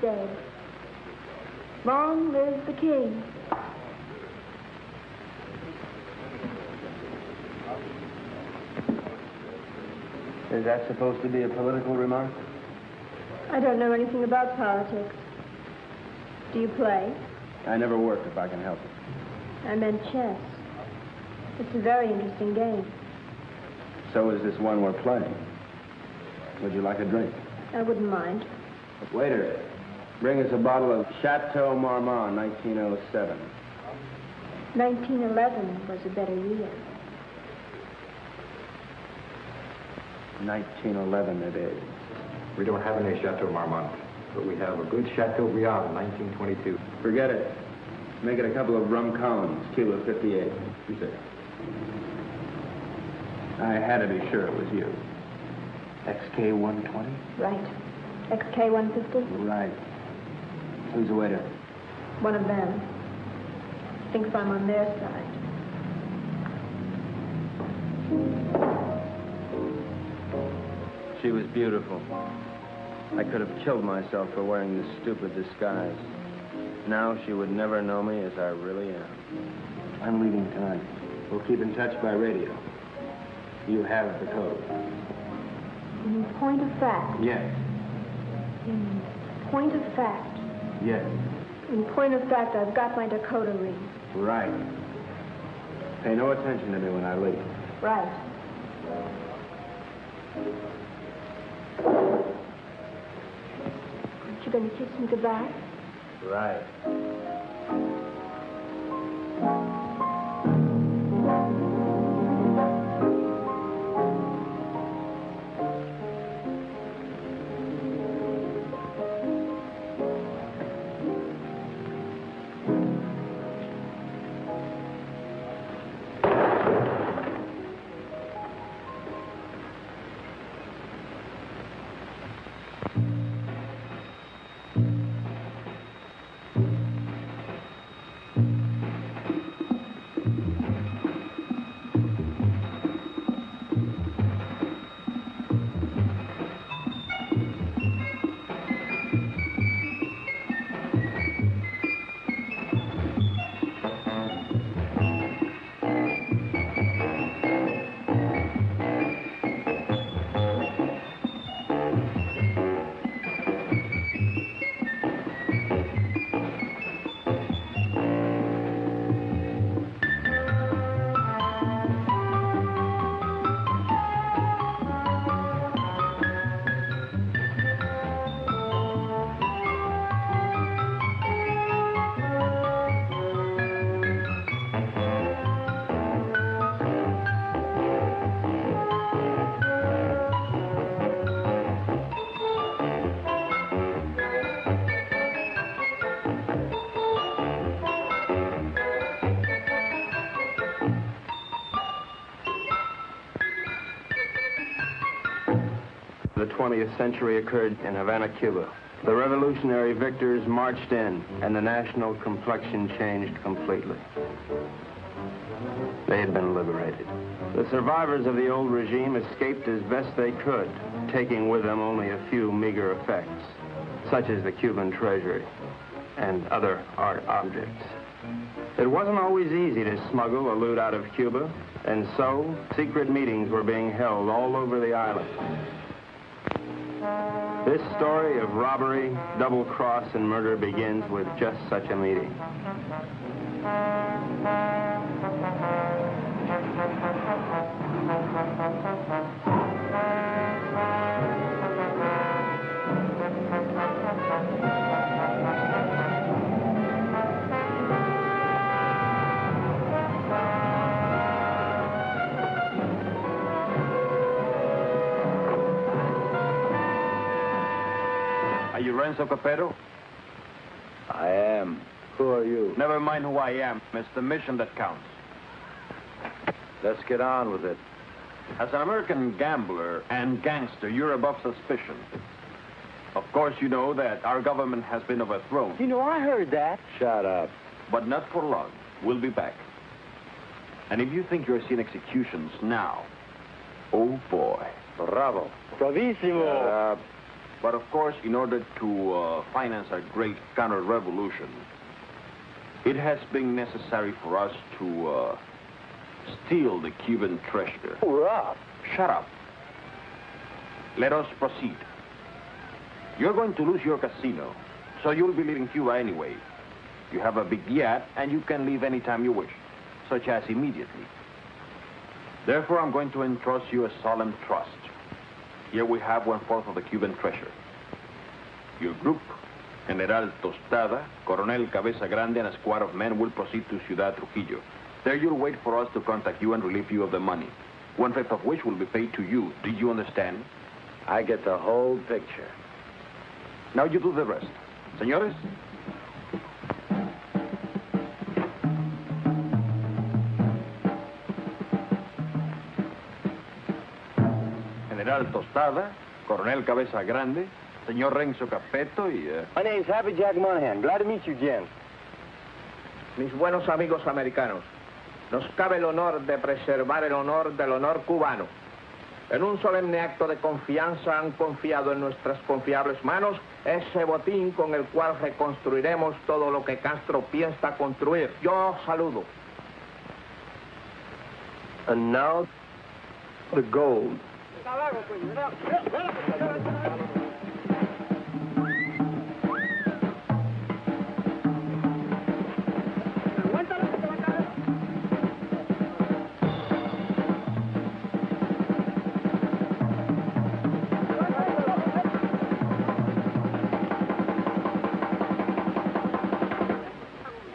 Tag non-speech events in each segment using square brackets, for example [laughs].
dead. Long live the king. Is that supposed to be a political remark? I don't know anything about politics. Do you play? I never work if I can help it. I meant chess. It's a very interesting game. So is this one we're playing. Would you like a drink? I wouldn't mind. Waiter, bring us a bottle of Chateau Marmont, 1907. 1911 was a better year. 1911 it is. We don't have any Chateau Marmont, but we have a good Chateaubriand in 1922. Forget it. Make it a couple of rum cones, Cuba 58. You say? I had to be sure it was you. XK 120? Right. XK 150? Right. Who's the waiter? One of them. Thinks I'm on their side. She was beautiful. I could have killed myself for wearing this stupid disguise. Now she would never know me as I really am. I'm leaving tonight. We'll keep in touch by radio. You have the code. In point of fact. Yes. In point of fact. Yes. In point of fact, I've got my decoder ring. Right. Pay no attention to me when I leave. Right. Aren't you going to kiss me goodbye? Right. 20th century occurred in Havana, Cuba. The revolutionary victors marched in, and the national complexion changed completely. They had been liberated. The survivors of the old regime escaped as best they could, taking with them only a few meager effects, such as the Cuban treasury and other art objects. It wasn't always easy to smuggle a loot out of Cuba, and so secret meetings were being held all over the island. This story of robbery, double cross, and murder begins with just such a meeting. Are you Renzo Capetto? I am. Who are you? Never mind who I am. It's the mission that counts. Let's get on with it. As an American gambler and gangster, you're above suspicion. Of course, you know that our government has been overthrown, You know, I heard that. Shut up. but not for long. We'll be back. And if you think you're seeing executions now, oh boy. Bravo. Bravissimo. But of course, in order to uh, finance a great counter-revolution, it has been necessary for us to uh, steal the Cuban treasure. Hurrah. Shut up. Let us proceed. You're going to lose your casino, so you'll be leaving Cuba anyway. You have a big yacht, and you can leave anytime you wish, such as immediately. Therefore, I'm going to entrust you a solemn trust. Here we have one-fourth of the Cuban treasure. Your group, General Tostada, Coronel Cabeza Grande, and a squad of men will proceed to Ciudad Trujillo. There you'll wait for us to contact you and relieve you of the money, one-fifth of which will be paid to you. Do you understand? I get the whole picture. Now you do the rest. Señores? General Tostada, Coronel Cabeza Grande, señor Renzo Capeto y... eh, My name's Happy Jack Monahan. Glad to meet you, gents. Mis buenos amigos americanos, nos cabe el honor de preservar el honor del honor cubano. En un solemne acto de confianza han confiado en nuestras confiables manos ese botín con el cual reconstruiremos todo lo que Castro piensa construir. Yo saludo. And now, the gold.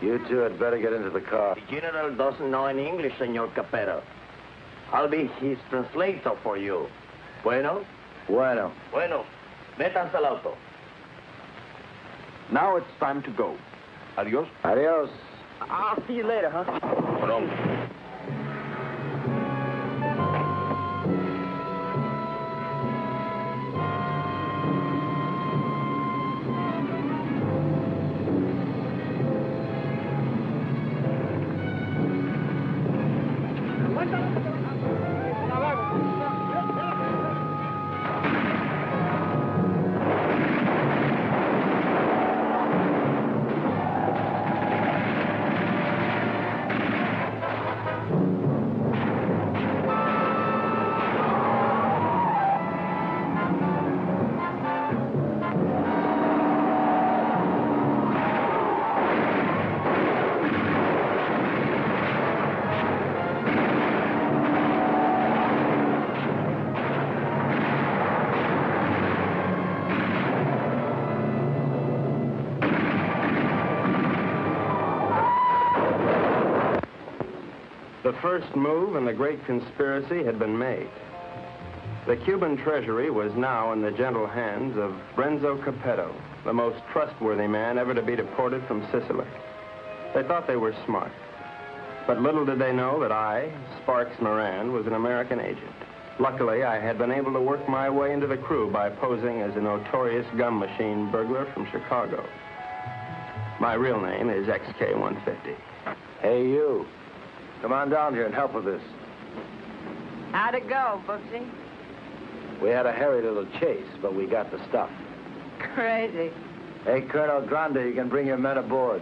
You two had better get into the car. The general doesn't know any English, Senor Capetto. I'll be his translator for you. Bueno? Bueno. Bueno. Métanse al auto. Now it's time to go. Adios. Adios. I'll see you later, huh? Pronto. First move in the great conspiracy had been made. The Cuban treasury was now in the gentle hands of Renzo Capetto, the most trustworthy man ever to be deported from Sicily. They thought they were smart. But little did they know that I, Sparks Moran, was an American agent. Luckily, I had been able to work my way into the crew by posing as a notorious gum machine burglar from Chicago. My real name is XK150. Hey, you. Come on down here and help with this. How'd it go, Booksy? We had a hairy little chase, but we got the stuff. Crazy. Hey, Colonel Grande, you can bring your men aboard.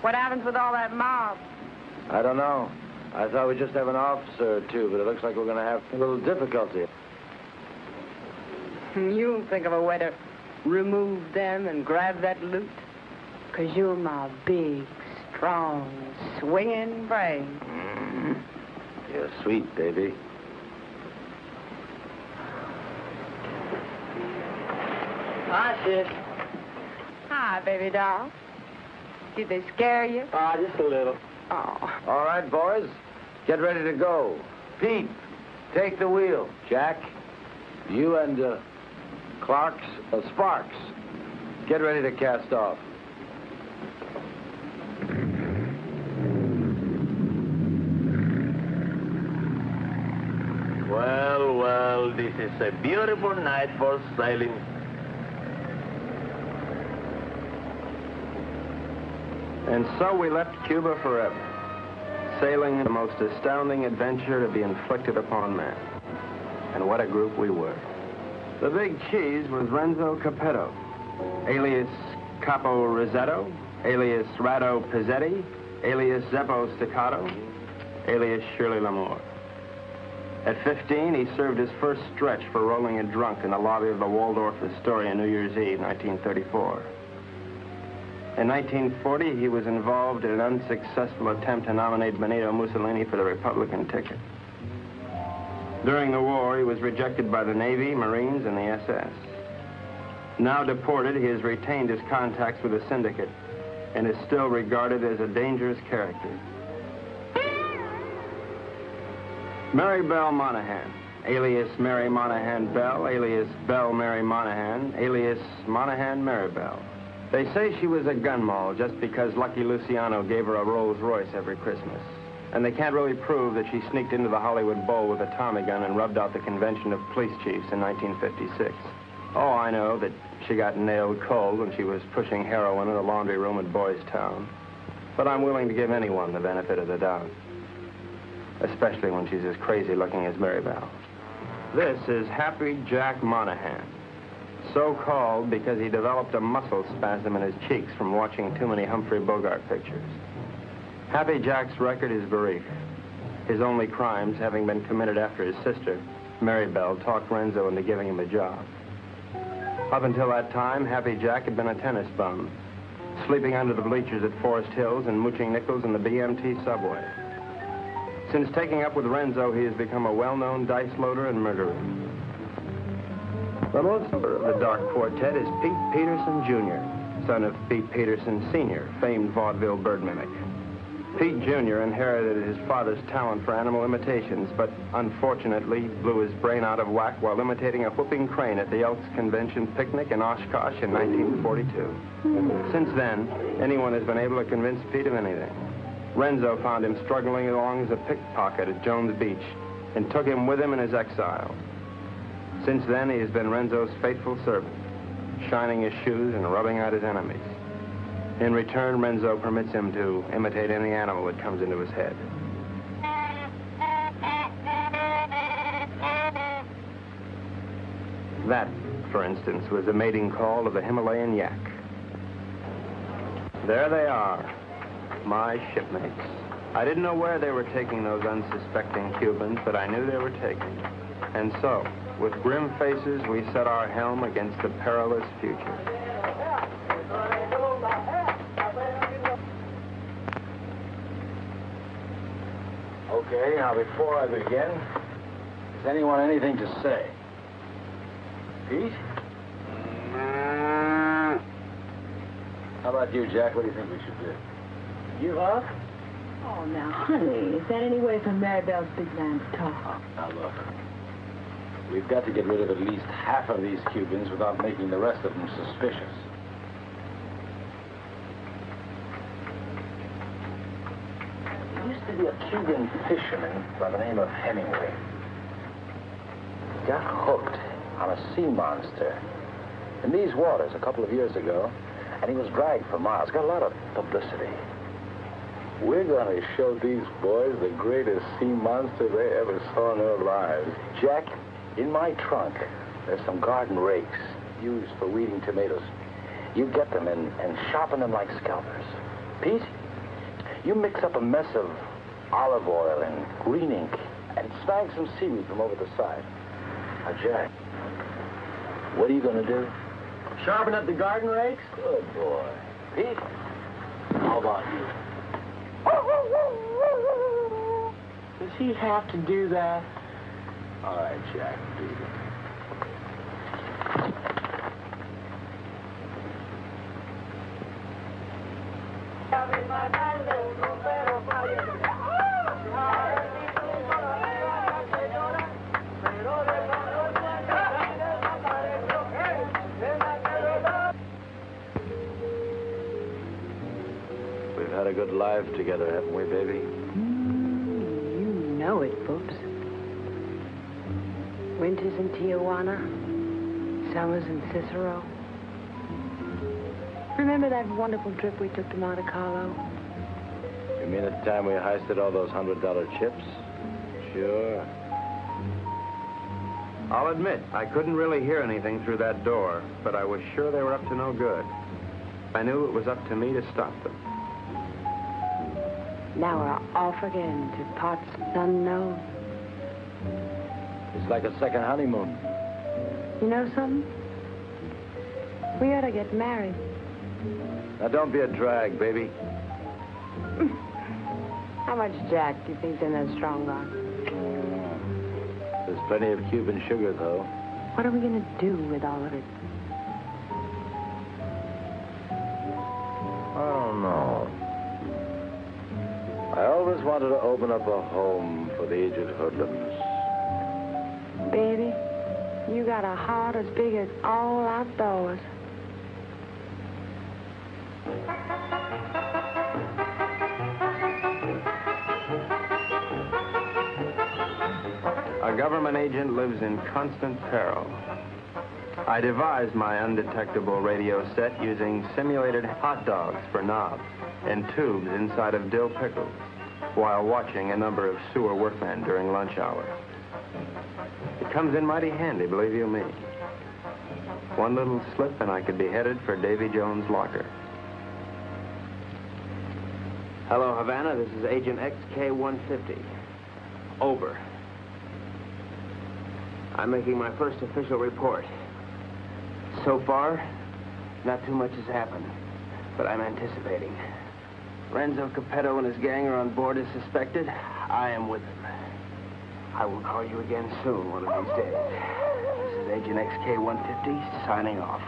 What happens with all that mob? I don't know. I thought we'd just have an officer or two, but it looks like we're going to have a little difficulty. Hmm, you think of a way to remove them and grab that loot? Because you're my big, strong, swinging brain. You're sweet, baby. Hi, sis. Hi, baby doll. Did they scare you? Ah, just a little. Oh. All right, boys. Get ready to go. Pete, take the wheel. Jack, you and uh, Clarks, uh, Sparks, get ready to cast off. Well, well, this is a beautiful night for sailing. And so we left Cuba forever, sailing the most astounding adventure to be inflicted upon man. And what a group we were. The big cheese was Renzo Capetto, alias Capo Rosetto, alias Rado Pizzetti, alias Zeppo Staccato, alias Shirley Lamour. At 15, he served his first stretch for rolling a drunk in the lobby of the Waldorf Astoria New Year's Eve, 1934. In 1940, he was involved in an unsuccessful attempt to nominate Benito Mussolini for the Republican ticket. During the war, he was rejected by the Navy, Marines, and the SS. Now deported, he has retained his contacts with the syndicate and is still regarded as a dangerous character. Mary Bell Monahan, alias Mary Monahan Bell, alias Bell Mary Monahan, alias Monahan Mary Bell. They say she was a gun moll just because Lucky Luciano gave her a Rolls Royce every Christmas. And they can't really prove that she sneaked into the Hollywood Bowl with a Tommy gun and rubbed out the convention of police chiefs in 1956. Oh, I know that she got nailed cold when she was pushing heroin in a laundry room at Boys Town. But I'm willing to give anyone the benefit of the doubt. Especially when she's as crazy looking as Mary Bell. This is Happy Jack Monahan. So called because he developed a muscle spasm in his cheeks from watching too many Humphrey Bogart pictures. Happy Jack's record is brief. His only crimes having been committed after his sister, Mary Bell, talked Renzo into giving him a job. Up until that time, Happy Jack had been a tennis bum, sleeping under the bleachers at Forest Hills and mooching nickels in the BMT subway. Since taking up with Renzo, he has become a well-known dice loader and murderer. The most of the Dark Quartet is Pete Peterson, Jr., son of Pete Peterson, Sr., famed vaudeville bird mimic. Pete Jr. inherited his father's talent for animal imitations, but unfortunately blew his brain out of whack while imitating a whooping crane at the Elks Convention picnic in Oshkosh in 1942. Since then, anyone has been able to convince Pete of anything. Renzo found him struggling along as a pickpocket at Jones Beach and took him with him in his exile. Since then, he has been Renzo's faithful servant, shining his shoes and rubbing out his enemies. In return, Renzo permits him to imitate any animal that comes into his head. That, for instance, was the mating call of the Himalayan yak. There they are, my shipmates. I didn't know where they were taking those unsuspecting Cubans, but I knew they were taking them. And so, with grim faces, we set our helm against the perilous future. Okay, now before I begin, has anyone anything to say? Pete? How about you, Jack? What do you think we should do? Give up? Oh, now, honey, is that any way for Mary Bell's big man to talk? Now, look. We've got to get rid of at least half of these Cubans without making the rest of them suspicious. There used to be a Cuban fisherman by the name of Hemingway. got hooked on a sea monster in these waters a couple of years ago, and he was dragged for miles. Got a lot of publicity. We're going to show these boys the greatest sea monster they ever saw in their lives. Jack, in my trunk, there's some garden rakes used for weeding tomatoes. You get them and, and sharpen them like scalpers. Pete, you mix up a mess of olive oil and green ink and snag some seaweed from over the side. Now, Jack, what are you going to do? Sharpen up the garden rakes? Good boy. Pete, how about you? Does he have to do that? All right, Jack, do it. We've had a good life together, haven't we, baby? Mm, you know it, Boops. Winters in Tijuana, summers in Cicero. Remember that wonderful trip we took to Monte Carlo? You mean at the time we heisted all those hundred dollar chips? Sure. I'll admit, I couldn't really hear anything through that door, but I was sure they were up to no good. I knew it was up to me to stop them. Now we're off again to parts unknown. It's like a second honeymoon. You know something? We ought to get married. Now don't be a drag, baby. [laughs] How much Jack do you think's in that strong arm? Uh, there's plenty of Cuban sugar, though. What are we going to do with all of it? I don't know. I always wanted to open up a home for the aged hoodlums. Baby, you got a heart as big as all outdoors. A government agent lives in constant peril. I devised my undetectable radio set using simulated hot dogs for knobs and tubes inside of dill pickles while watching a number of sewer workmen during lunch hour. It comes in mighty handy, believe you me. One little slip and I could be headed for Davy Jones' locker. Hello, Havana. This is Agent XK-150. Over. I'm making my first official report. So far, not too much has happened, but I'm anticipating. Renzo Capetto and his gang are on board as suspected. I am with them. I will call you again soon, one of these days. This is Agent XK-150 signing off.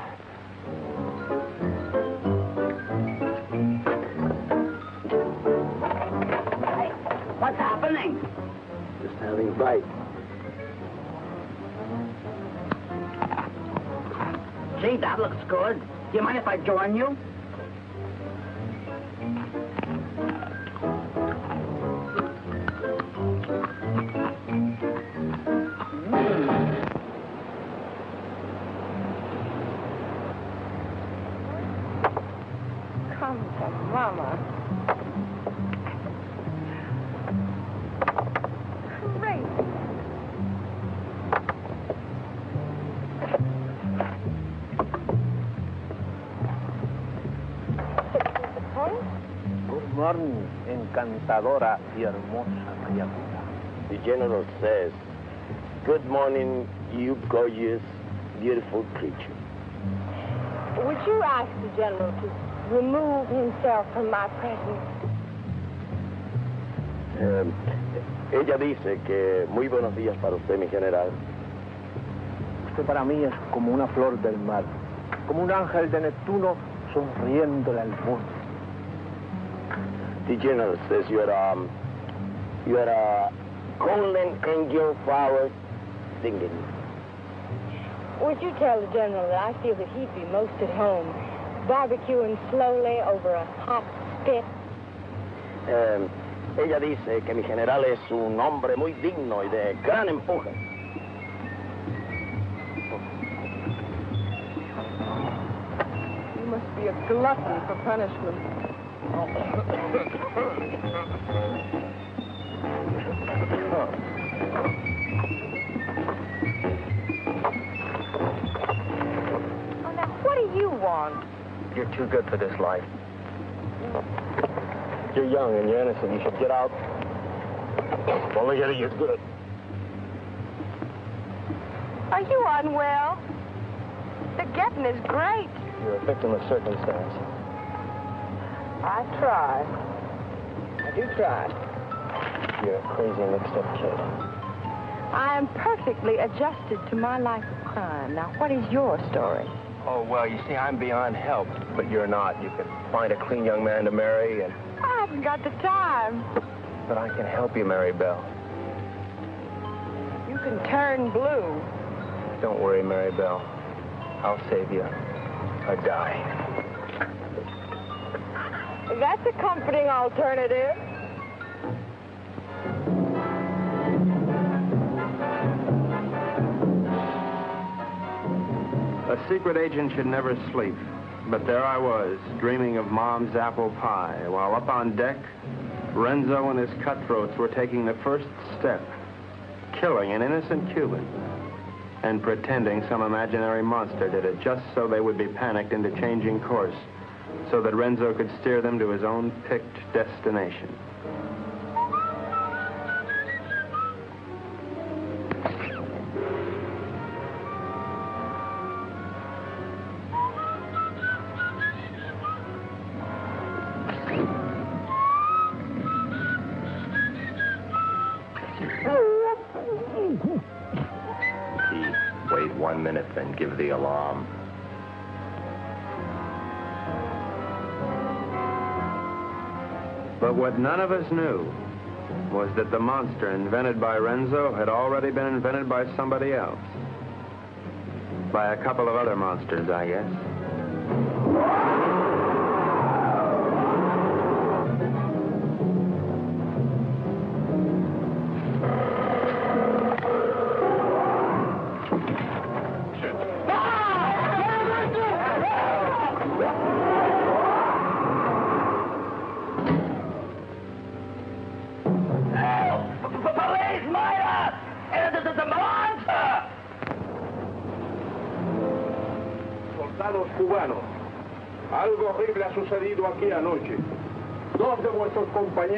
Hey, What's happening? Just having a bite. Gee, that looks good. Do you mind if I join you? Good morning, encantadora y hermosa criatura. The general says, Good morning, you gorgeous, beautiful creature. Would you ask the general to remove himself from my presence? Eh, ella dice que muy buenos días para usted, mi general. Usted para mí es como una flor del mar, como un ángel de Neptuno sonriéndole al mundo. The general says? you're um, you're a uh, Colin Angel Flowers singing. Would you tell the general that I feel that he'd be most at home, barbecuing slowly over a hot spit? Um, ella dice que mi general es un hombre muy digno y de gran empuje. You must be a glutton for punishment. Oh, now, what do you want? You're too good for this life. You're young and you're innocent. You should get out. Look at it, you're good. Are you unwell? The getting is great. You're a victim of circumstance. I try. I do try. You're a crazy, mixed-up kid. I am perfectly adjusted to my life of crime. Now, what is your story? Oh, well, you see, I'm beyond help, but you're not. You can find a clean young man to marry, and... I haven't got the time. But I can help you, Mary Bell. You can turn blue. Don't worry, Mary Bell. I'll save you. Or die. That's a comforting alternative. A secret agent should never sleep. But there I was, dreaming of Mom's apple pie, while up on deck, Renzo and his cutthroats were taking the first step, killing an innocent Cuban, and pretending some imaginary monster did it just so they would be panicked into changing course, so that Renzo could steer them to his own picked destination. What none of us knew was that the monster invented by Renzo had already been invented by somebody else. By a couple of other monsters, I guess.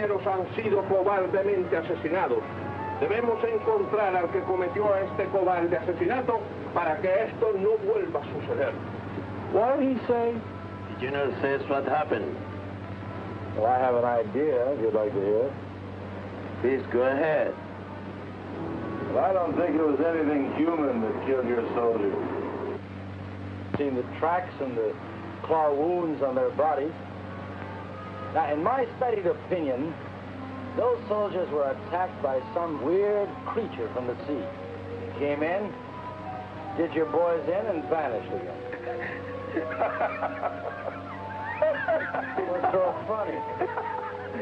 Compañeros han sido cobardemente asesinados. Debemos encontrar al que cometió este cobarde asesinato para que esto no vuelva a suceder. What did he say? The general says what happened. Well, I have an idea, if you'd like to hear. Please go ahead. Well, I don't think it was anything human that killed your soldiers. Seen the tracks and the claw wounds on their bodies. Now, in my studied opinion, those soldiers were attacked by some weird creature from the sea. Came in, did your boys in, and vanished again. [laughs] What's so funny?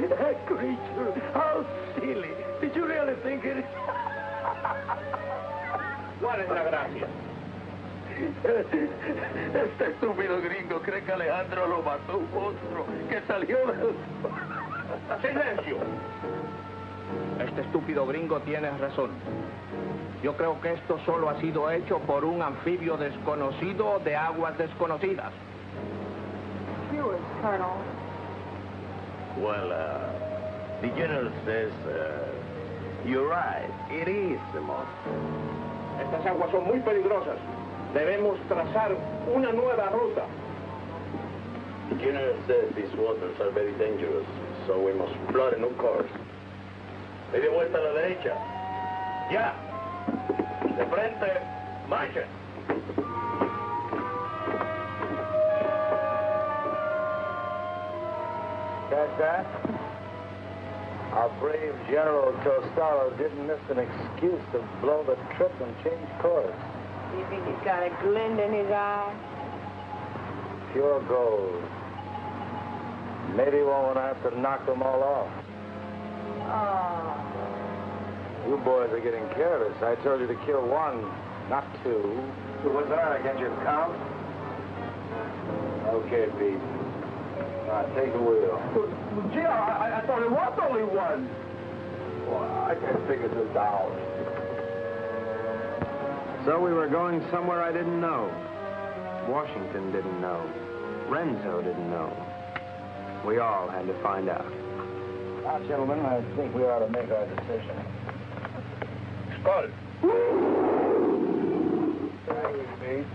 That creature, how silly. Did you really think it? ¿Cuál es la gracia? Este estúpido gringo cree que Alejandro lo mató un monstruo que salió del... ¡Silencio! Este estúpido gringo tiene razón. Yo creo que esto solo ha sido hecho por un anfibio desconocido de aguas desconocidas. Colonel. Well, uh, the general says uh, you're right. It is the monster. Estas aguas son muy peligrosas. Debemos trazar una nueva ruta. The general says these waters are very dangerous, so we must plot a new course. Media vuelta a la derecha. Ya. De frente. Marcha. Catch that? Our brave General Costello didn't miss an excuse to blow the trip and change course. You think he's got a glint in his eye? Pure gold. Maybe we won't have to knock them all off. Oh. You boys are getting careless. I told you to kill one, not two. What's that? I got your count? Okay, Pete. Now, take the wheel. Gee, I, I thought it was only one. Well, I can't figure this out. So we were going somewhere I didn't know. Washington didn't know. Renzo didn't know. We all had to find out. Now, gentlemen, I think we ought to make our decision. Skull. Thank.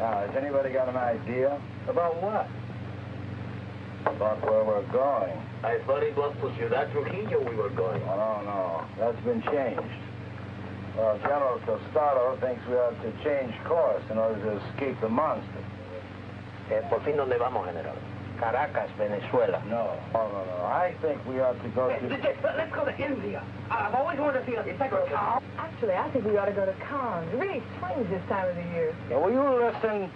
Now, has anybody got an idea? About what? About where we're going? I thought it was to Ciudad Trujillo we were going. Oh, no, no. That's been changed. Well, General Tostado thinks we ought to change course in order to escape the monster. Eh, por fin, ¿dónde vamos, General? Caracas, Venezuela. No. No, no, no. I think we ought to go to... Eh, eh, eh, let's go to India. I've always wanted to see a secretary. Actually, I think we ought to go to Cannes. It really swings this time of the year. Yeah, will you listen?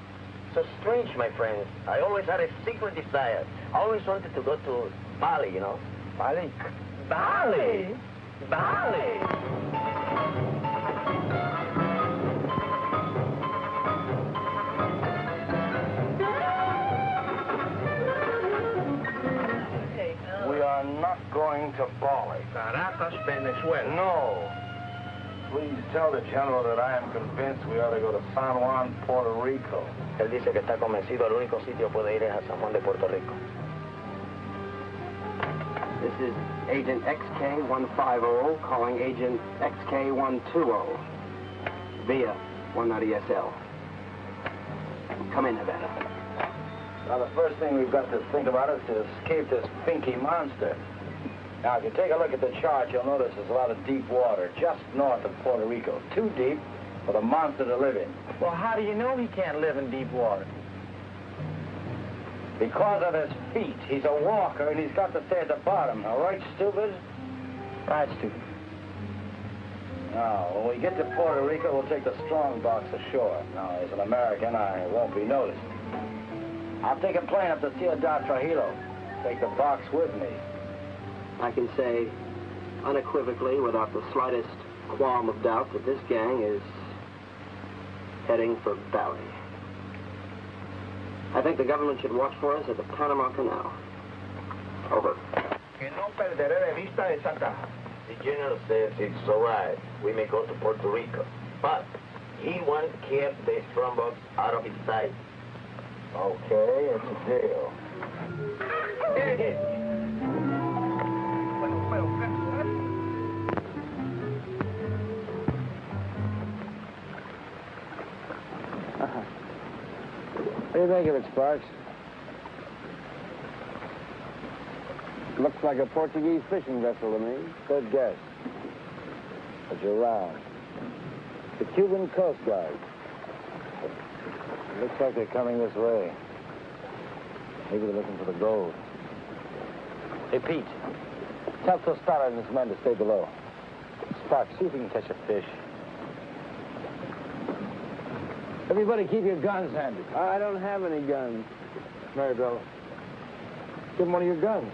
So strange, my friends. I always had a secret desire. I always wanted to go to Bali, you know. Bali? Bali? Bali. We going to Bali. Caracas, Venezuela. No. Please tell the General that I am convinced we ought to go to San Juan, Puerto Rico. Él dice que está convencido el único sitio puede ir es a San Juan de Puerto Rico. This is Agent XK150 calling Agent XK120 via 190SL. Come in, Havana. Now, the first thing we've got to think about is to escape this pinky monster. Now, if you take a look at the chart, you'll notice there's a lot of deep water just north of Puerto Rico. Too deep for the monster to live in. Well, how do you know he can't live in deep water? Because of his feet. He's a walker, and he's got to stay at the bottom. All right, stupid? Right, stupid. Now, when we get to Puerto Rico, we'll take the strong box ashore. Now, as an American, I won't be noticed. I'll take a plane up to Ciudad Trujillo. Take the box with me. I can say unequivocally, without the slightest qualm of doubt, that this gang is heading for Bali. I think the government should watch for us at the Panama Canal. Over. Que no perderé de vista esa caja. The general says it's all right. We may go to Puerto Rico. But he wants to keep the strongbox out of his sight. Okay, it's a deal. [laughs] What do you think of it, Sparks? Looks like a Portuguese fishing vessel to me. Good guess. You're wrong. The Cuban Coast Guard. Looks like they're coming this way. Maybe they're looking for the gold. Hey, Pete. Tell Tostada and his men to stay below. Sparks, see if we can catch a fish. Everybody keep your guns handy. I don't have any guns. Maribel, give him one of your guns.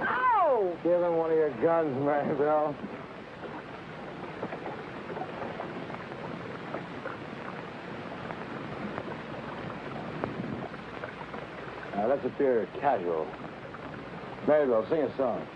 Oh! Give him one of your guns, Maribel. Now, let's appear casual. Maribel, sing a song.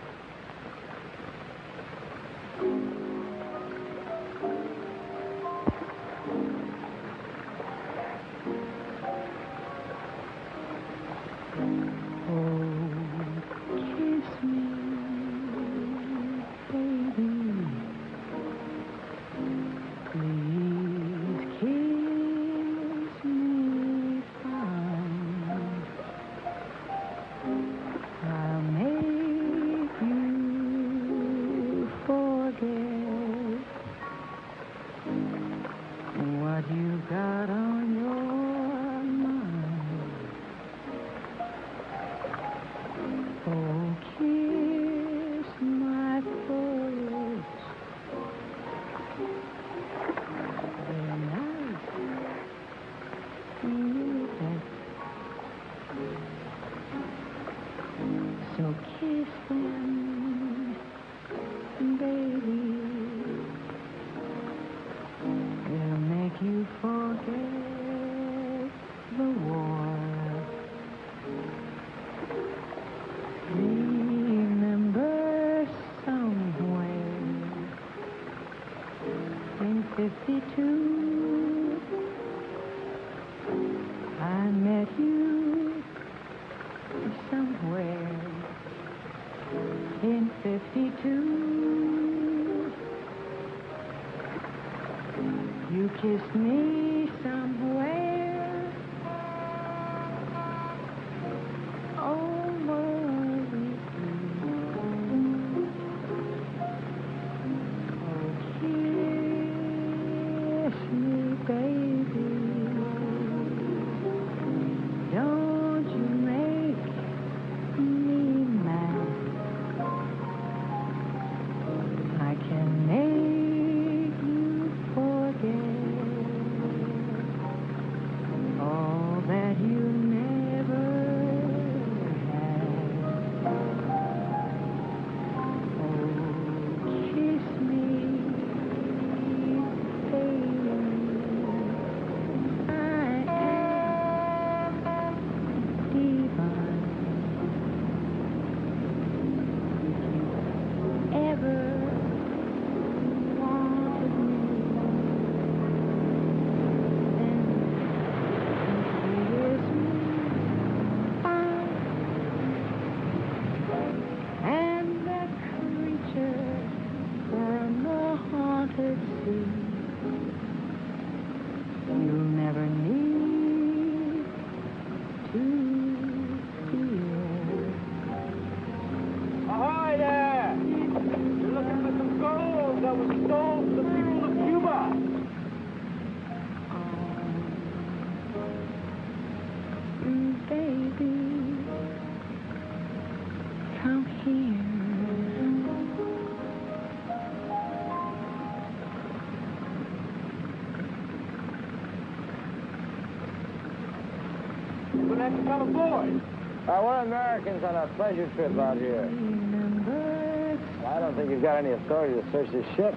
We're Americans on a pleasure trip out here. Remember I don't think you've got any authority to search this ship.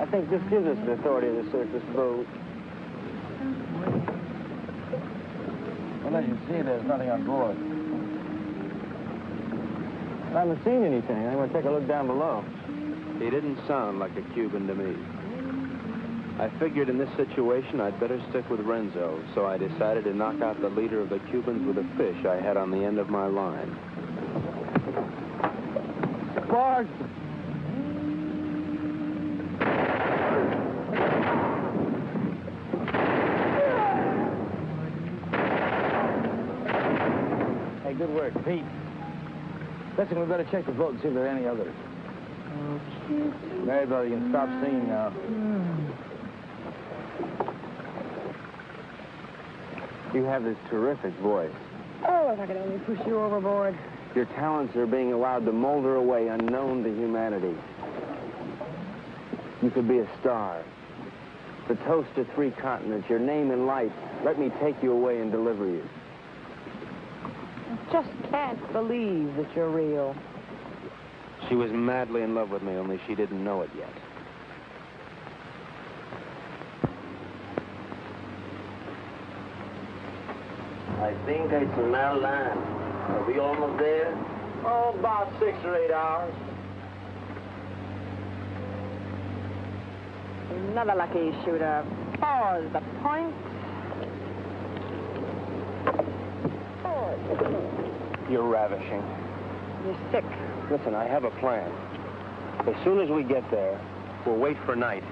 I think this gives us the authority to search this boat. Well, as you see, there's nothing on board. I haven't seen anything. I'm going to take a look down below. He didn't sound like a Cuban to me. I figured in this situation I'd better stick with Renzo, so I decided to knock out the leader of the Cubans with a fish I had on the end of my line. Board! Hey, good work, Pete. Listen, we better check the boat and see if there are any others. Maribel, you can stop singing now. You have this terrific voice. Oh, if I could only push you overboard. Your talents are being allowed to molder away unknown to humanity. You could be a star. The toast of three continents, your name in lights. Let me take you away and deliver you. I just can't believe that you're real. She was madly in love with me, only she didn't know it yet. I think I smell land. Are we almost there? Oh, about six or eight hours. Another lucky shooter. Pause the point. You're ravishing. You're sick. Listen, I have a plan. As soon as we get there, we'll wait for night.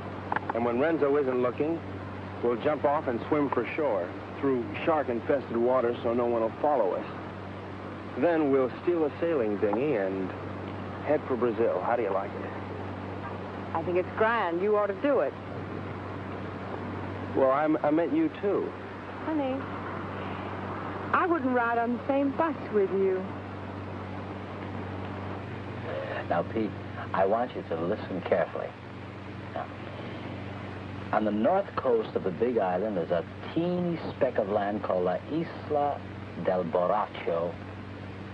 And when Renzo isn't looking, we'll jump off and swim for shore through shark-infested waters so no one will follow us. Then we'll steal a sailing dinghy and head for Brazil. How do you like it? I think it's grand. You ought to do it. Well, I'm, I meant you too. Honey, I wouldn't ride on the same bus with you. Now, Pete, I want you to listen carefully. On the north coast of the big island, is a teeny speck of land called La Isla del Borracho,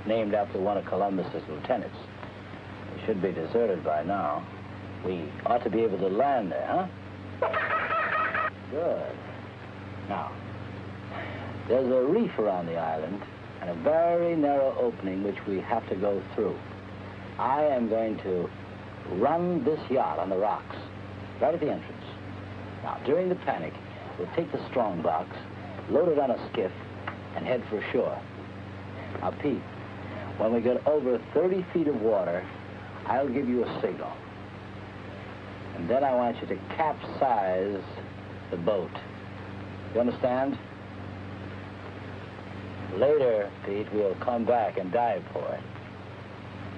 named after one of Columbus's lieutenants. It should be deserted by now. We ought to be able to land there, huh? [laughs] Good. Now, there's a reef around the island and a very narrow opening which we have to go through. I am going to run this yacht on the rocks, right at the entrance. Now, during the panic, we'll take the strong box, load it on a skiff, and head for shore. Now, Pete, when we get over 30 feet of water, I'll give you a signal. And then I want you to capsize the boat. You understand? Later, Pete, we'll come back and dive for it.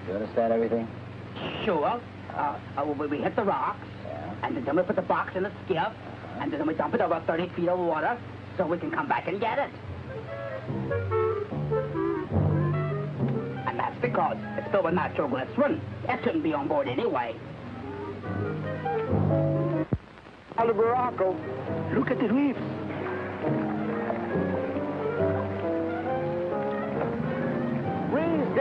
You understand everything? Sure. Uh, uh, we, hit the rocks. And then we put the box in the skiff, and then we dump it over 30 feet of water so we can come back and get it. And that's because it's filled with natural glycerin. It shouldn't be on board anyway. Hello, Morocco. Look at the reefs. Breeze,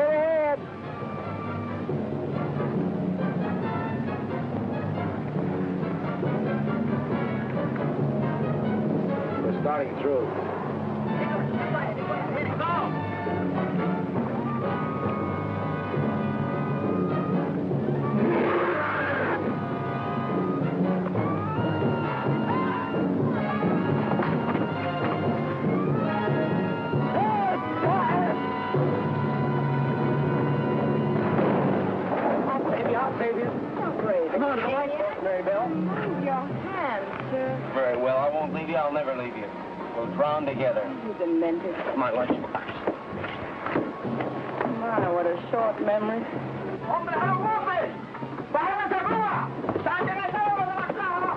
hands, sir. Very well. I won't leave you. I'll never leave you. We'll drown together. You demented. My lunchbox. My, what a short memory. ¡Hombre, a los golpes! ¡Bájame esa grúa! ¡Saquen esa obra de la caja!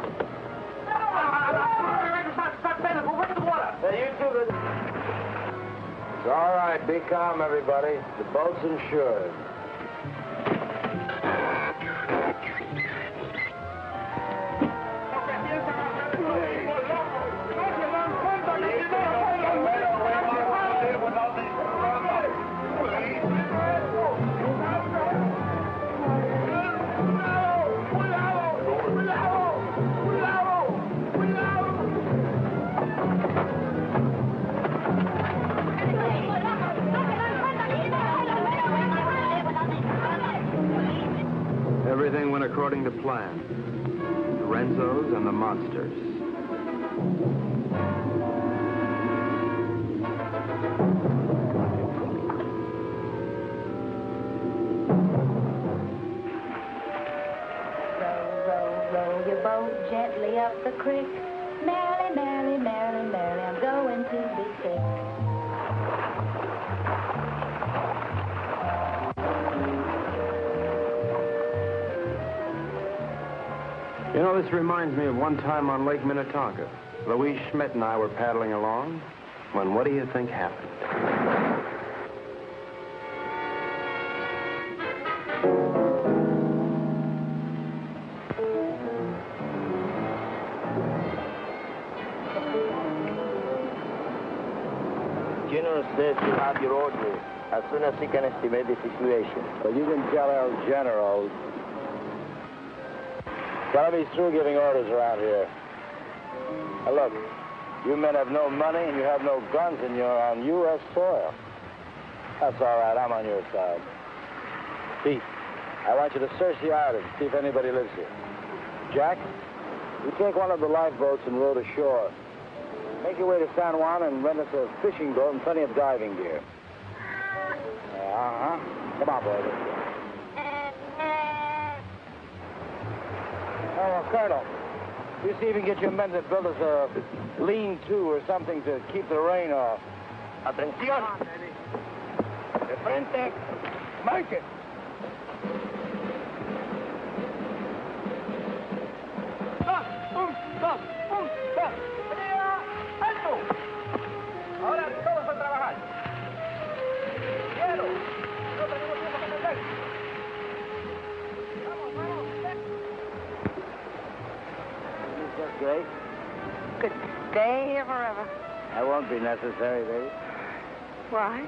It's all right. Be calm, everybody. The boat's insured. According to plan. The Renzos and the monsters. Gently up the creek. Know, this reminds me of one time on Lake Minnetonka. Louise Schmidt and I were paddling along when what do you think happened? General says you have your orders as soon as he can estimate the situation. Well, you can tell El General. Him he's through giving orders around here. Now, look, you men have no money and you have no guns and you're on U.S. soil. That's all right. I'm on your side. Pete, I want you to search the island, see if anybody lives here. Jack, you take one of the lifeboats and row to shore. Make your way to San Juan and rent us a fishing boat and plenty of diving gear. Uh-huh. Come on, boy. Oh, Colonel, you see if you can get your men to build us a lean-to or something to keep the rain off. Atención. De frente. Marche. Dos, un, dos, That? Could stay here forever. That won't be necessary, baby. Why?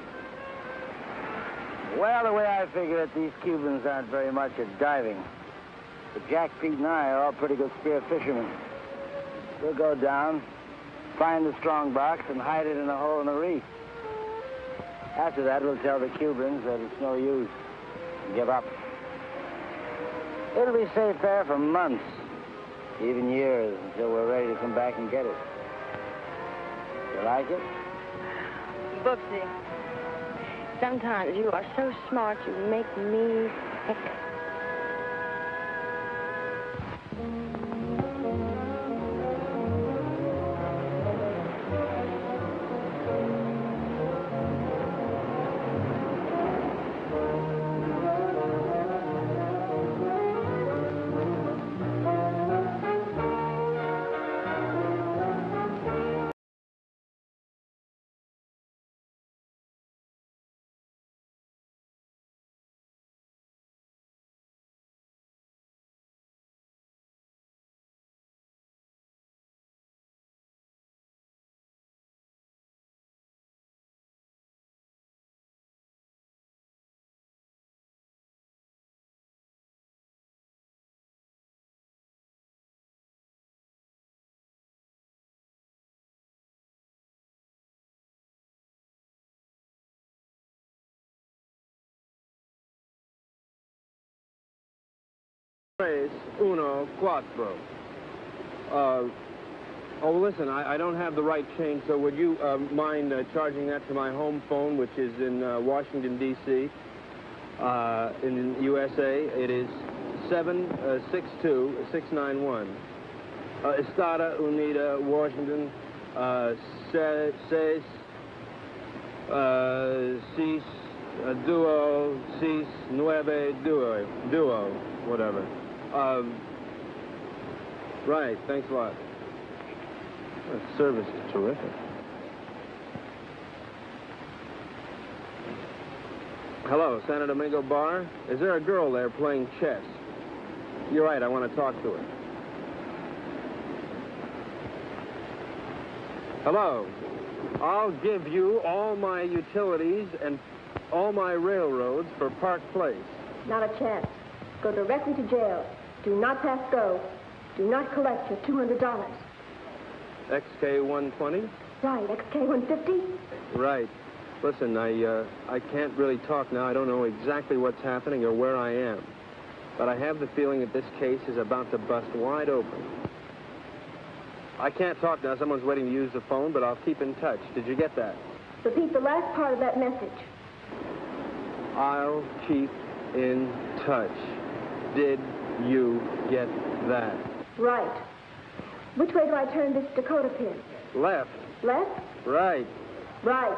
Well, the way I figure it, these Cubans aren't very much at diving. But Jack, Pete, and I are all pretty good spear fishermen. We'll go down, find the strong box, and hide it in a hole in the reef. After that, we'll tell the Cubans that it's no use. Give up. It'll be safe there for months, even years, until we're ready to come back and get it. You like it? Bubsy, sometimes you are so smart you make me sick. Tres, uno, cuatro. Uh, oh, listen, I, I don't have the right change, so would you uh, mind uh, charging that to my home phone, which is in uh, Washington, D.C., uh, in USA? It is 762-691. Uh, Estada Unida, Washington, se- seis, seis, duo, seis, nueve, duo, duo, whatever. Um, right, thanks a lot. That service is terrific. Hello, Santo Domingo Bar. Is there a girl there playing chess? You're right, I want to talk to her. Hello. I'll give you all my utilities and all my railroads for Park Place. Not a chance. Go directly to jail. Do not pass go. Do not collect your $200. XK 120? Right, XK 150? Right. Listen, I, uh, I can't really talk now. I don't know exactly what's happening or where I am. But I have the feeling that this case is about to bust wide open. I can't talk now. Someone's waiting to use the phone, but I'll keep in touch. Did you get that? Repeat the last part of that message. I'll keep in touch. Did you get that? Right. Which way do I turn this Dakota pin? Left. Left? Right. Right.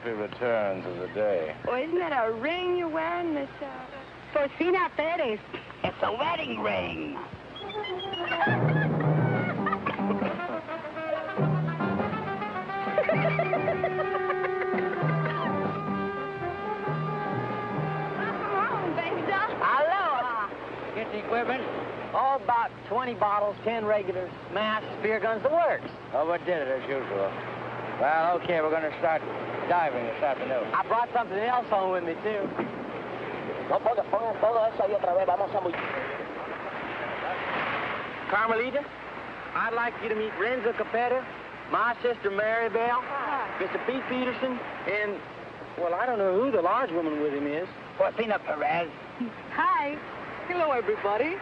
Happy returns of the day. Well, isn't that a ring you're wearing, Miss uh, Porcina Perez? It's a wedding ring. Aloha. Get the equipment. All about 20 bottles, 10 regulars, masks, spear guns, the works. Overdid it as usual. Well, okay, we're going to start diving this afternoon. I brought something else home with me, too. No, pongan, pongan todo eso ahí otra vez. Vamos a muy... Carmelita, I'd like you to meet Renzo Capetto, my sister Mary Bell, Mr. Pete Peterson, and, well, I don't know who the large woman with him is. Porcina Perez. Hi. Hello, everybody.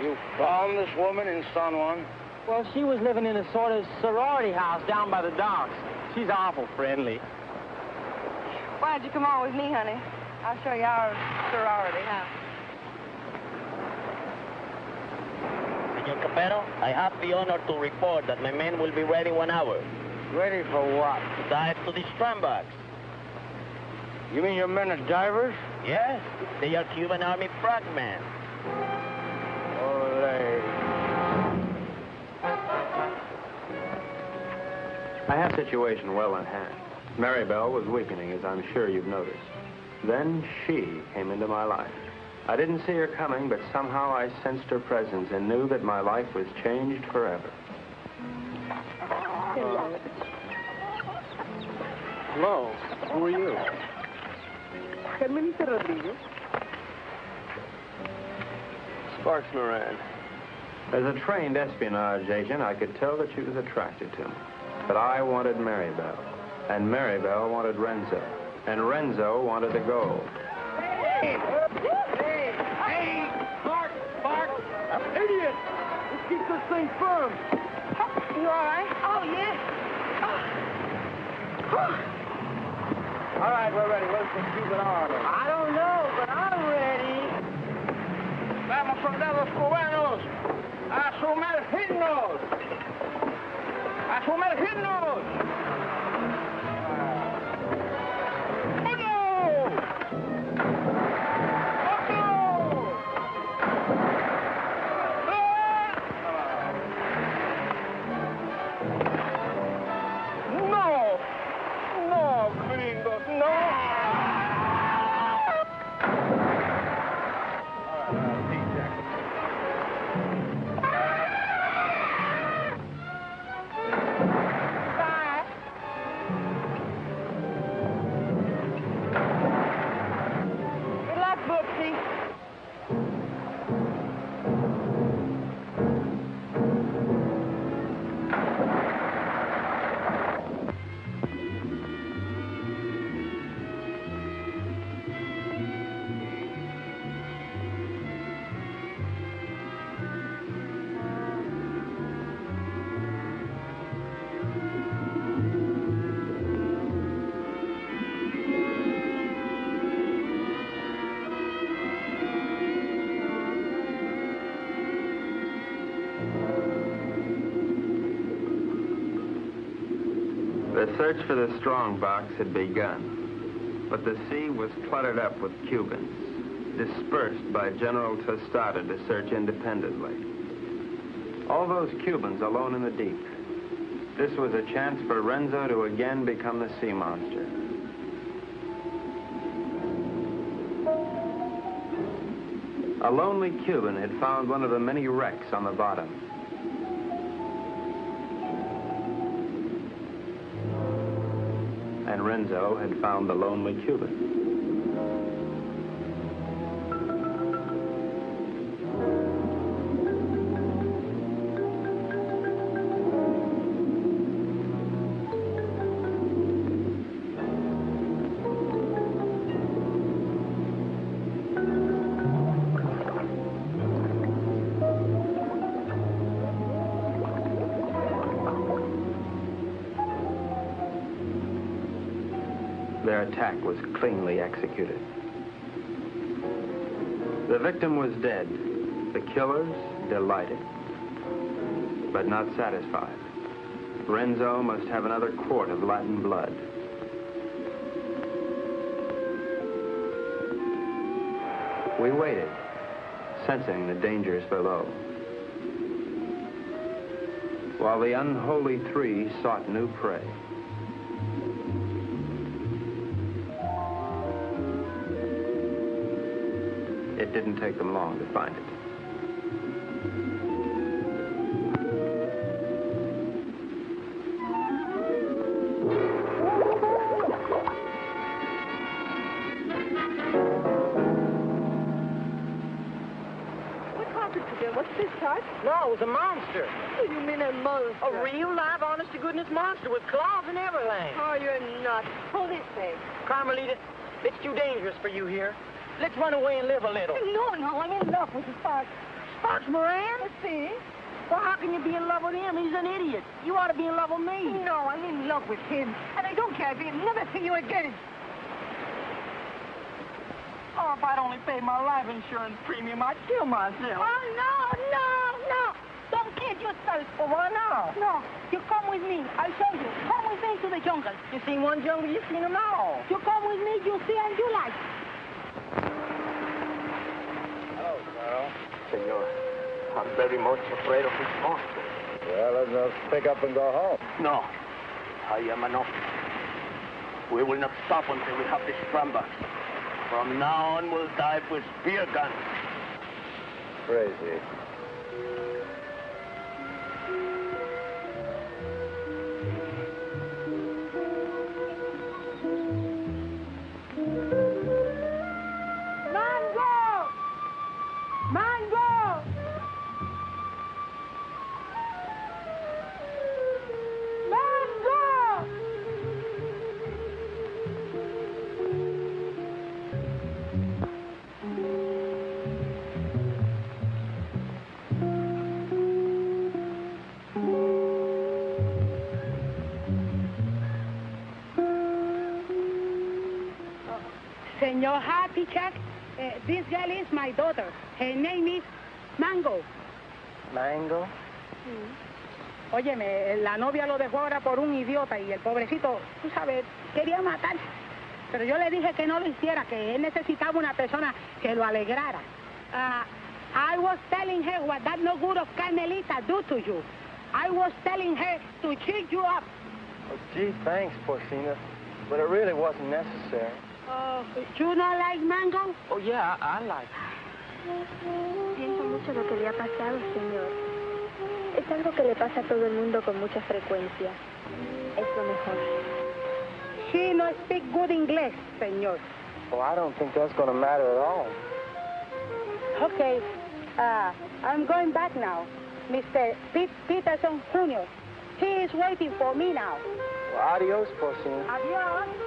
You found this woman in San Juan? Well, she was living in a sort of sorority house down by the docks. She's awful friendly. Why don't you come on with me, honey? I'll show you our sorority house. Senor Capetto, I have the honor to report that my men will be ready one hour. Ready for what? To dive to the strongbox. You mean your men are divers? Yes, they are Cuban Army frogmen. I have situation well in hand. Maribel was weakening, as I'm sure you've noticed. Then she came into my life. I didn't see her coming, but somehow I sensed her presence and knew that my life was changed forever. Hello. Who are you? Carmelita Rodriguez. Sparks Moran. As a trained espionage agent, I could tell that she was attracted to me. But I wanted Maribel, and Maribel wanted Renzo, and Renzo wanted the gold. Hey, Mark, Mark, idiot! Let's keep this thing firm. You all right? Oh, yeah. All right, we're ready. Let's just keep it on. I don't know, but I'm ready. Vamos, soldados cubanos, a sumergirnos. A sumergirnos. Search for the strong box had begun, but the sea was cluttered up with Cubans, dispersed by General Tostada to search independently. All those Cubans alone in the deep. This was a chance for Renzo to again become the sea monster. A lonely Cuban had found one of the many wrecks on the bottom. And Renzo had found the lonely Cuban. Executed. The victim was dead. The killers delighted, but not satisfied. Renzo must have another quart of Latin blood. We waited, sensing the dangers below. While the unholy three sought new prey. Didn't take them long to find it. What happened to them? What's this, Tut? No, it was a monster. What do you mean a monster? A real live, honest to goodness monster with claws and everything. Oh, you're nuts. Pull this way. Carmelita, it's too dangerous for you here. Let's run away and live a little. No, no, I'm in love with Sparks. Sparks Moran? Let's See? Well, how can you be in love with him? He's an idiot. You ought to be in love with me. No, I'm in love with him. And I don't care if he'll never see you again. Oh, if I'd only paid my life insurance premium, I'd kill myself. Oh, no, no, no. Don't kid yourself. Well, why not? No, you come with me. I'll show you. Come with me to the jungle. You seen one jungle, you seen them all. You come with me, you'll see and you like. Hello, Carl. Senor, I'm very much afraid of this monster. Well, let's just pick up and go home. No, I am enough. We will not stop until we have the scrambler. From now on, we'll dive with spear guns. Crazy. Daughter. Her name is Mango. Mango? Óyeme, la novia lo dejó ahora por un idiota y el pobrecito, tú sabes, quería matar. Pero yo le dije que no lo hiciera, que él necesitaba una persona que lo alegrara. Ah, I was telling her what that no good of Carmelita do to you. I was telling her to cheer you up. Oh, gee, thanks, Porcina. But it really wasn't necessary. Oh, you not like mango? Oh, yeah, I, I like Siento mucho lo que le ha pasado, señor. Es algo que le pasa a todo el mundo con mucha frecuencia. Es lo mejor. She no speak good English, señor. Well, I don't think that's going to matter at all. Okay, uh, I'm going back now. Mr. Pete Peterson Jr. He is waiting for me now. Well, adios, Porcina. Adios.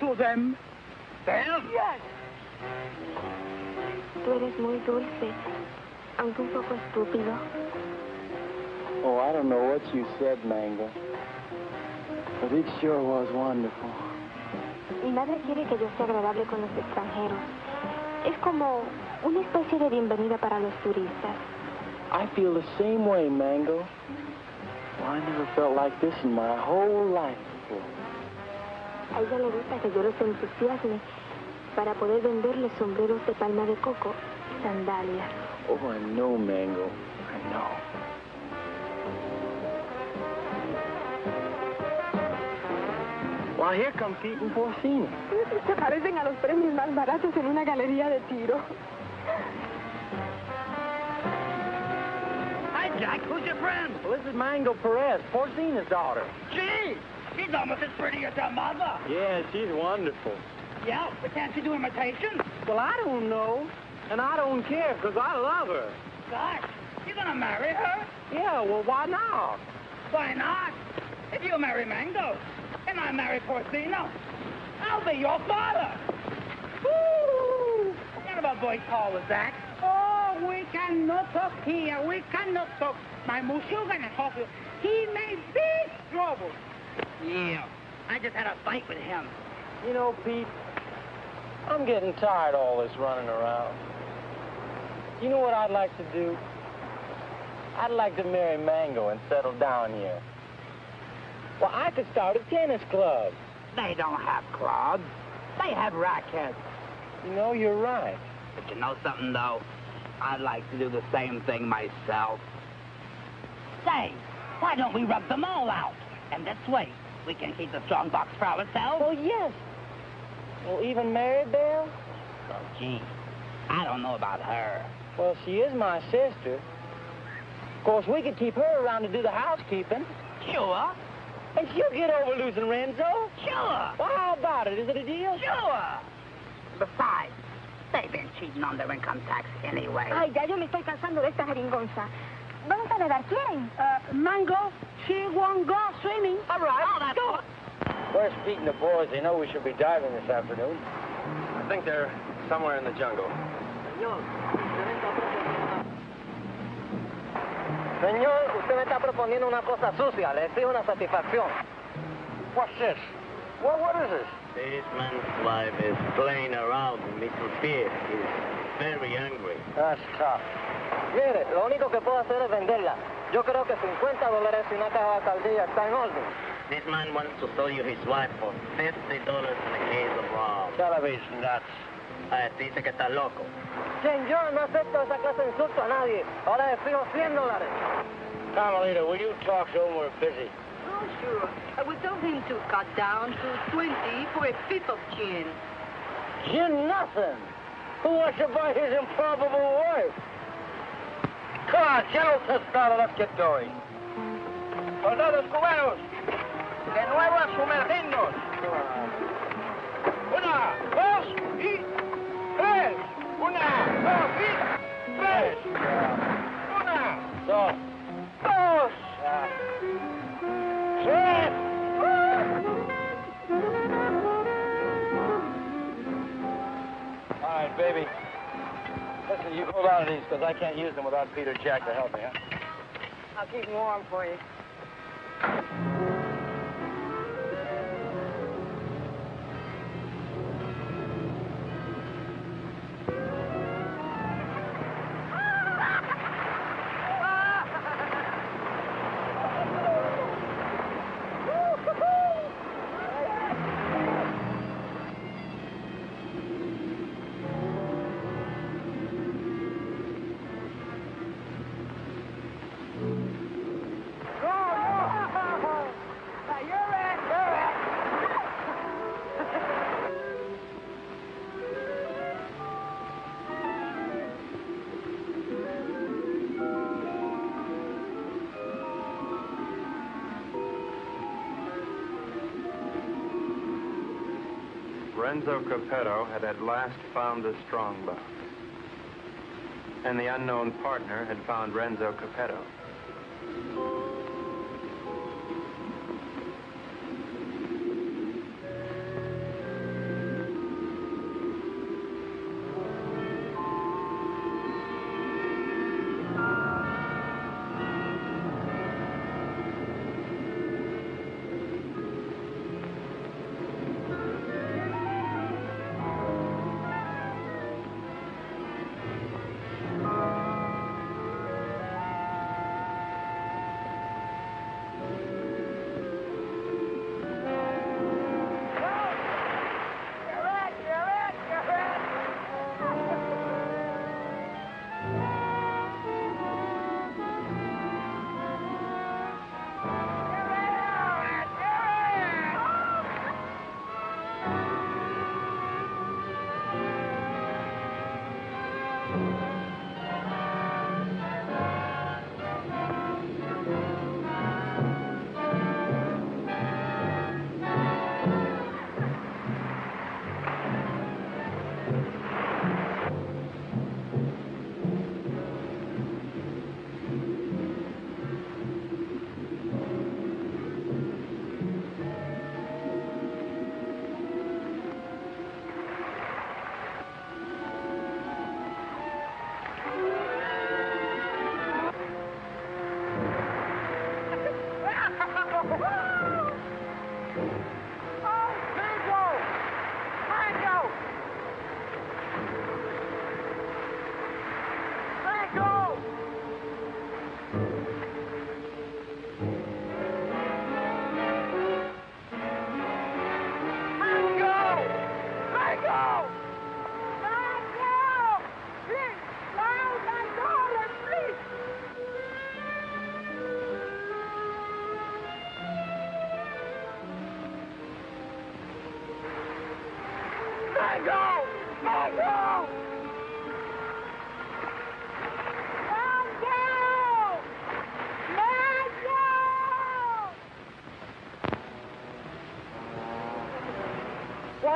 To them. Them? Yes. Tú eres muy dulce, aunque un poco estúpido. Oh, I don't know what you said, Mango. But it sure was wonderful. Mi madre quiere que yo sea agradable con los extranjeros. Es como una especie de bienvenida para los turistas. I feel the same way, Mango. Well, I never felt like this in my whole life before. A ella le gusta que yo los entusiasme para poder venderles sombreros de palma de coco y sandalias. Oh, I know, Mango. I know. Well, here come Pete and Porcina. Se parecen a los premios más baratos en una galería de tiro. Hi, Jack. Who's your friend? Well, this is Mango Perez, Porcina's daughter. Gee, she's almost as pretty as her mother. Yeah, she's wonderful. Yeah, but can't she do imitations? Well, I don't know. And I don't care, because I love her. Gosh, you're gonna marry her? Yeah, well, why not? Why not? If you marry Mango, and I marry Porcino, I'll be your father. Woo! What kind of a voice call was that? Oh, we cannot talk here. We cannot talk. My monsieur gonna talk you. He made big trouble. Yeah, I just had a fight with him. You know, Pete, I'm getting tired of all this running around. You know what I'd like to do? I'd like to marry Mango and settle down here. Well, I could start a tennis club. They don't have clubs. They have rackets. You know, you're right. But you know something, though? I'd like to do the same thing myself. Say, why don't we rub them all out? And this way, we can keep the strong box for ourselves. Oh, yes. Well, even Mary Bell? Oh, gee, I don't know about her. Well, she is my sister. Of course, we could keep her around to do the housekeeping. Sure. And she'll get over losing Renzo. Sure. Well, how about it? Is it a deal? Sure. Besides, they've been cheating on their income tax anyway. Ay, ya yo me estoy cansando de esta jeringonza. ¿Dónde está Nedar? ¿Quieren? Uh, Mango, she won't go swimming. All right, Oh, that's go. Where's Pete and the boys? They know we should be diving this afternoon. I think they're somewhere in the jungle. Señor, usted me está proponiendo una cosa sucia. Le exijo una satisfacción. What's this? What, what is this? This man's wife is playing around with Mr. Pierre. He's very angry. That's tough. Mire, lo único que puedo hacer es venderla. Yo creo que 50 dólares y una caja de alcaldía está en orden. This man wants to sell you his wife for $50 in a case of rum. Television, that's... Ah, dice que está loco. Señor, no acepto esa clase de insulto a nadie. Ahora le fijo 100 dólares. Carmelita, will you talk to him? We're busy. I would tell him to cut down to 20 for a fifth of gin. Gin nothing. Who wants to buy his improbable wife? Come on, General Tostada, let's get going. Soldados cubanos, de nuevo a sumergirnos. Una, I can't use them without Peter Jack to help me, huh? I'll keep them warm for you. Renzo Capetto had at last found the strongbox. And the unknown partner had found Renzo Capetto.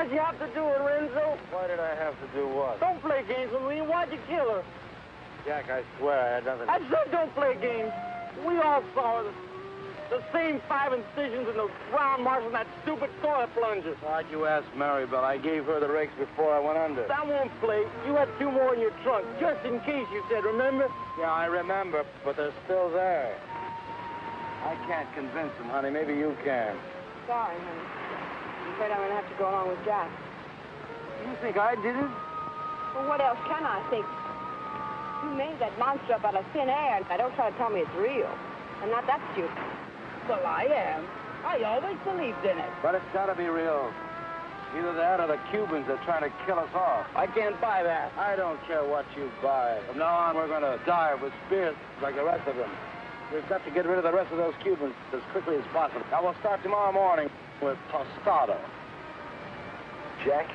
Why'd you have to do it, Renzo? Why did I have to do what? Don't play games with me. Why'd you kill her? Jack, I swear I had nothing. I said don't play games. We all saw the, the same five incisions and the round marks on that stupid toilet plunger. Why'd you ask Mary Bell? I gave her the rakes before I went under. That won't play. You had two more in your trunk, just in case, you said, remember? Yeah, I remember, but they're still there. I can't convince them, honey. Maybe you can. Sorry, honey. I'm afraid I'm going to have to go along with Jack. You think I did it? Well, what else can I think? You made that monster up out of thin air, and don't try to tell me it's real. I'm not that stupid. Well, I am. I always believed in it. But it's got to be real. Either that or the Cubans are trying to kill us off. I can't buy that. I don't care what you buy. From now on, we're going to die with spears like the rest of them. We've got to get rid of the rest of those Cubans as quickly as possible. Now, we'll start tomorrow morning with Tostada. Jack?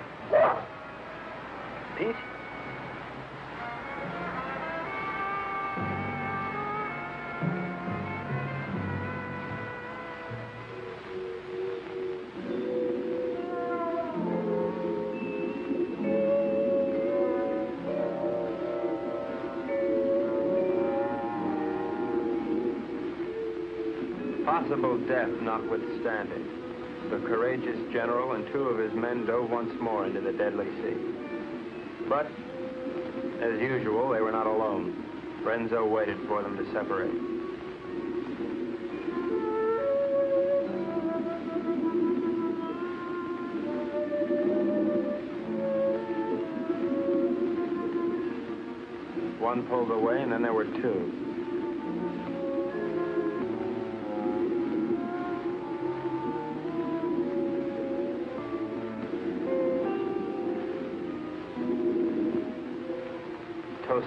Pete? Possible death notwithstanding, the courageous general and two of his men dove once more into the deadly sea. But, as usual, they were not alone. Renzo waited for them to separate. One pulled away, and then there were two.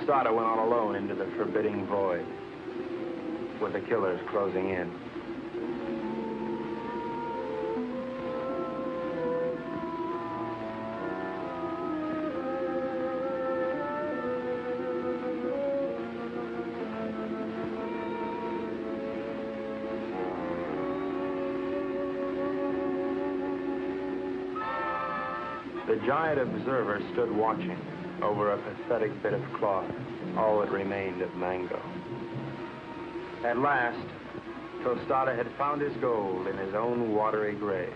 Tostada went on alone into the forbidding void, with the killers closing in. The giant observer stood watching over a pathetic bit of cloth, all that remained of Mango. At last, Tostada had found his gold in his own watery grave.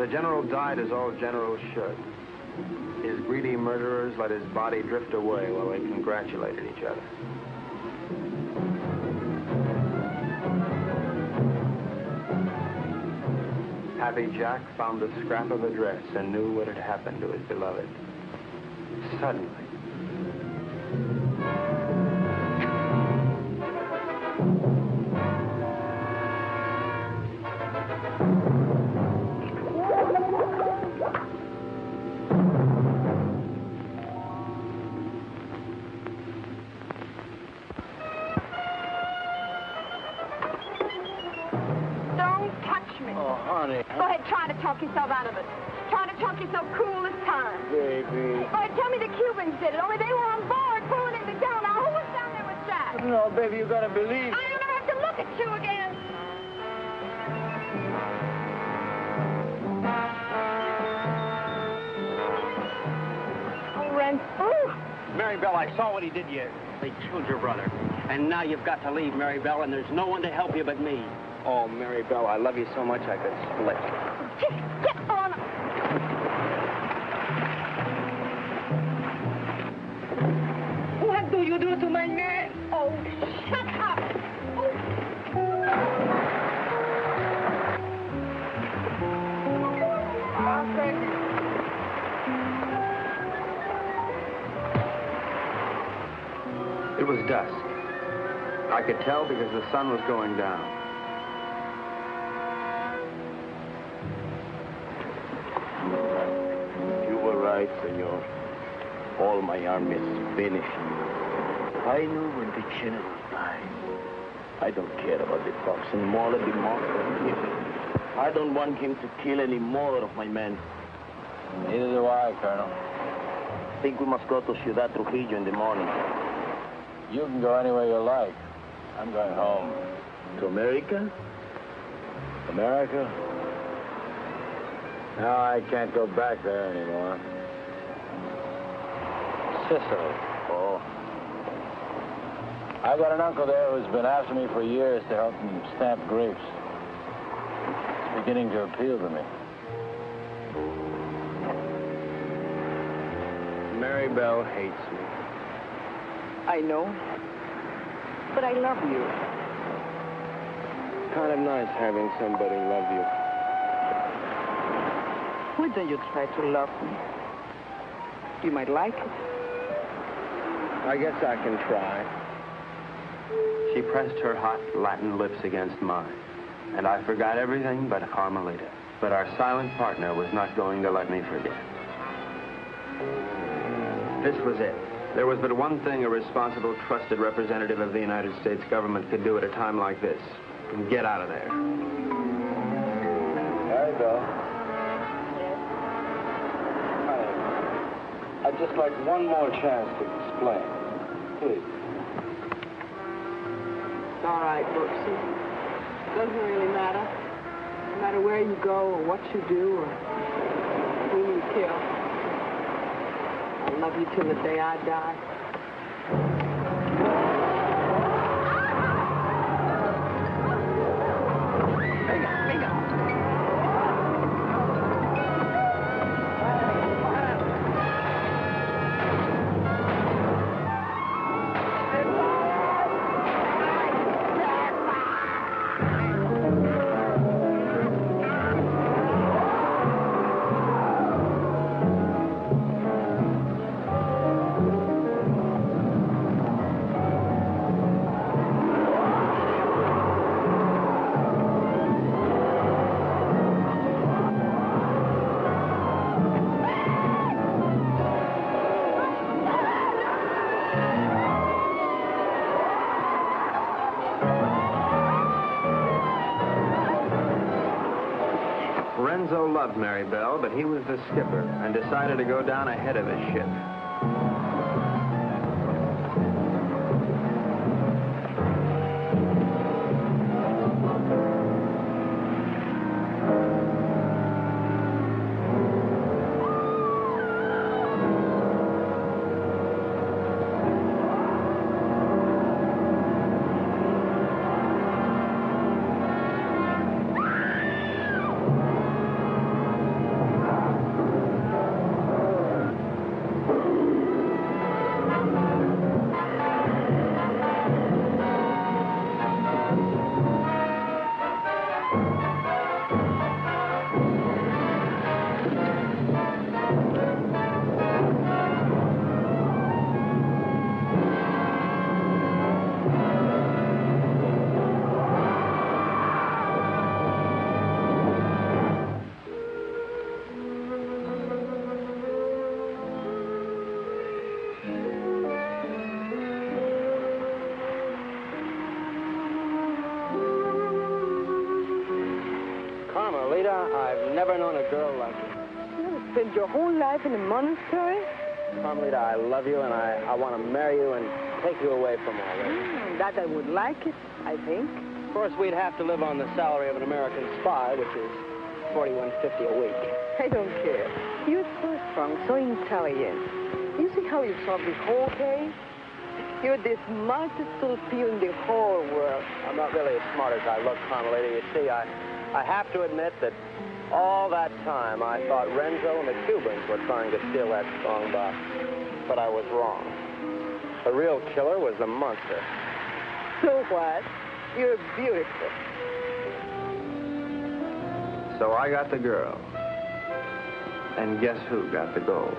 The general died as all generals should. His greedy murderers let his body drift away while they congratulated each other. Happy Jack found the scrap of a dress and knew what had happened to his beloved. Suddenly, baby, you gotta believe. I don't have to look at you again. Oh, Ren. Oh. Mary Bell, I saw what he did to you. They killed your brother. And now you've got to leave, Mary Bell, and there's no one to help you but me. Oh, Mary Bell, I love you so much I could split. Get could tell because the sun was going down. You were right, senor. All my army is finished. I knew when the general died. I don't care about the fox anymore. Let the monster kill. I don't want him to kill any more of my men. Neither do I, Colonel. I think we must go to Ciudad Trujillo in the morning. You can go anywhere you like. I'm going home. To America? America? No, I can't go back there anymore. Sicily. Oh. I've got an uncle there who's been after me for years to help him stamp grapes. It's beginning to appeal to me. Mary Bell hates me. I know. But I love you. Kind of nice having somebody love you. Why don't you try to love me? You might like it. I guess I can try. She pressed her hot Latin lips against mine, and I forgot everything but Carmelita. But our silent partner was not going to let me forget. This was it. There was but one thing a responsible, trusted representative of the United States government could do at a time like this. Get out of there. There you go. I'd just like one more chance to explain. Please. It's all right, Brooksy. Doesn't really matter. No matter where you go or what you do or who you kill. Love you till the day I die. Mary Bell, but he was the skipper and decided to go down ahead of his ship. Spend your whole life in a monastery? Carmelita, I love you, and I, I want to marry you and take you away from all this. Mm, that I would like it, I think. Of course, we'd have to live on the salary of an American spy, which is forty-one fifty a week. I don't care. You're so strong, so intelligent. You see how you solve this whole case? You're the smartest little in the whole world. I'm not really as smart as I look, Carmelita. You see, I, I have to admit that all that time I thought Renzo and the Cubans were trying to steal that strong box. But I was wrong. The real killer was the monster. So what? You're beautiful. So I got the girl. And guess who got the gold?